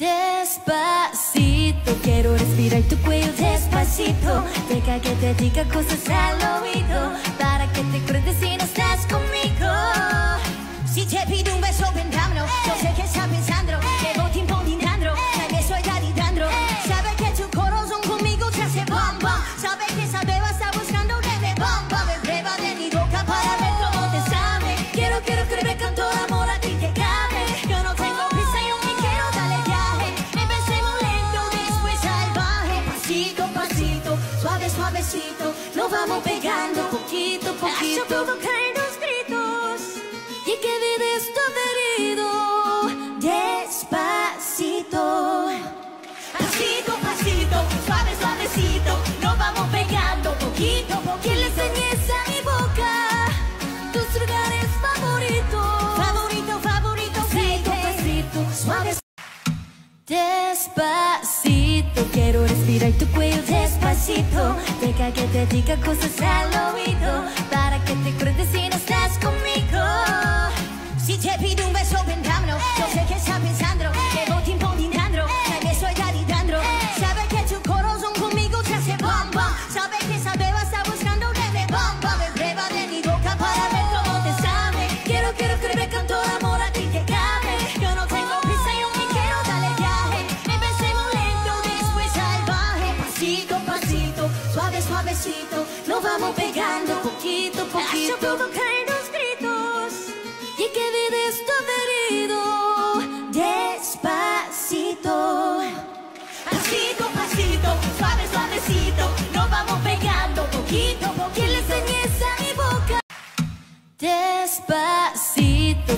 Despacito, quiero respirar tu cuello despacito. Deja que te diga cosas al oído para que te acuerdes si no estás conmigo. Si te suavecito. Nos vamos pegando poquito, poquito. Hasta provocar los gritos y que vives todo herido. Despacito. Pasito, pasito, suave, suavecito, nos vamos pegando poquito, Que poquito. le enseñes a mi boca tus lugares favoritos. Favorito, favorito, Pasito, pasito, suave. Despacito, quiero respirar tu cuello despacito. Deja que te diga cosas al oído para que te acuerdes suave, suavecito, nos vamos pegando poquito, poquito. Hasta provocar los gritos y que vives tu herido despacito. Pasito, pasito, suave, suavecito, nos vamos pegando poquito, poquito. Que le enseñes a mi boca despacito.